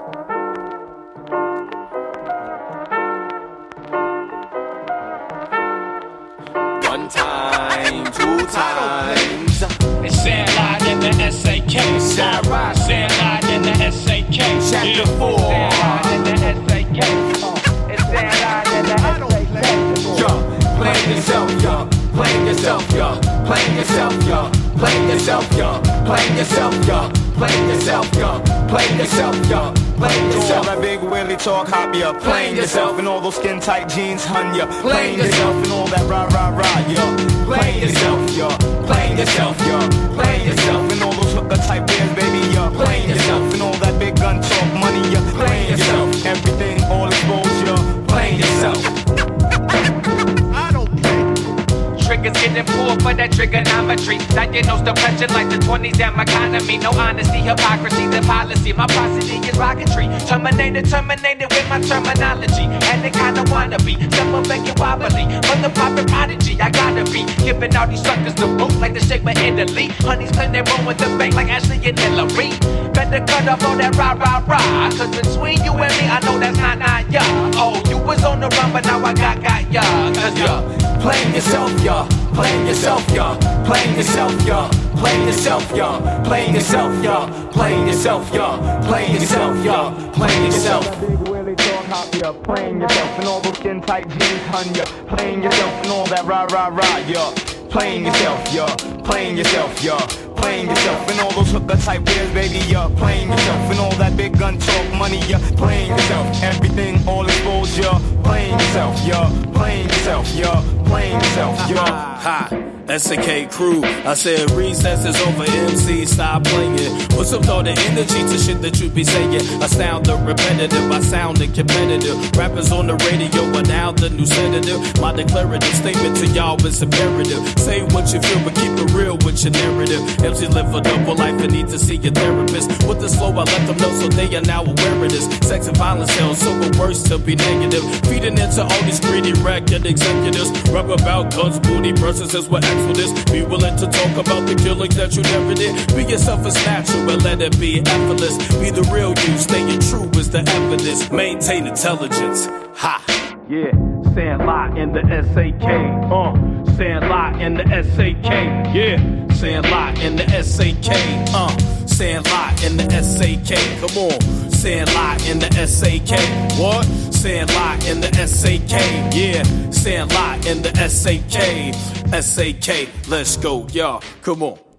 One time, two times. It's Sandlot in the SAK. Sandlot. Sandlot in the SAK. Chapter four. Sandlot in the SAK. It's Sandlot in the SAK. Yo, playing yourself, yo. Playing yourself, yo. Playing yourself, yo. Playing yourself, yo. Playing yourself, yo. Playing yourself, yo. Playing yourself, yo. All yourself. that big willy talk, hop ya. Playing yourself in all those skin tight jeans, hun ya. Playing yourself in all that rah rah rah, yo. Playing yourself, yo. Playing yourself, yo. Getting pulled for that trigonometry. Diagnosed depression like the 20s damn economy. No honesty, hypocrisy, the policy. My prosody is rocketry. Terminated, terminated with my terminology. And they kinda wanna be. Some will make it wobbly. But the poppin' prodigy, I gotta be. Giving all these suckers the boot like the shape of Italy. Honeys claim they roll with the bank like Ashley and Hillary. Better cut off all that rah rah rah. Cause between you and me, I know that's not not ya. Oh, you was on the run, but now I got got ya. Cause ya. Playing yourself, yo. Playing yourself, yo. Playing yourself, yo. Playing yourself, yo. Playing yourself, yo. Playing yourself, yo. Playing yourself, yo. Playing yourself. Hop ya. Playing yourself in all those skin tight jeans, hun ya. Playing yourself in all that rah rah rah, yo. Playing yourself, yo. Playing yourself, yo. Playing yourself in all those hooker type beers, baby, yo. Playing yourself in all that big gun talk, money, yo. Playing yourself, everything all exposed, yo. Playing yourself, yo. Playing yourself, yo. Playing yourself, yo. Hi, SK crew. I said recess is over, MC, stop playing. What's up, all the energy to shit that you be saying? I sound the repetitive, I sound the competitive. Rappers on the radio are now the new sedative. My declarative statement to y'all is imperative. Say what you feel, but keep it real with your narrative. MC live a double life and need to see a therapist. With this flow, I let them know so they are now aware of this. Sex and violence hell, so it worse to be negative. Feeding into all these greedy record executives. Rap about guns, booty, versus is what X for this. Be willing to talk about the killings that you never did. Be yourself as natural, but let it be effortless. Be the real you, staying true is the evidence. Maintain intelligence. Ha! Yeah, Sandlot in the SAK. Uh, Sandlot in the SAK. Yeah, Sandlot in the SAK. Uh, Sandlot in the SAK. Come on, Sandlot in the SAK. What? Sandlot in the SAK. Yeah, Sandlot in the SAK. SAK. Let's go, y'all. Come on.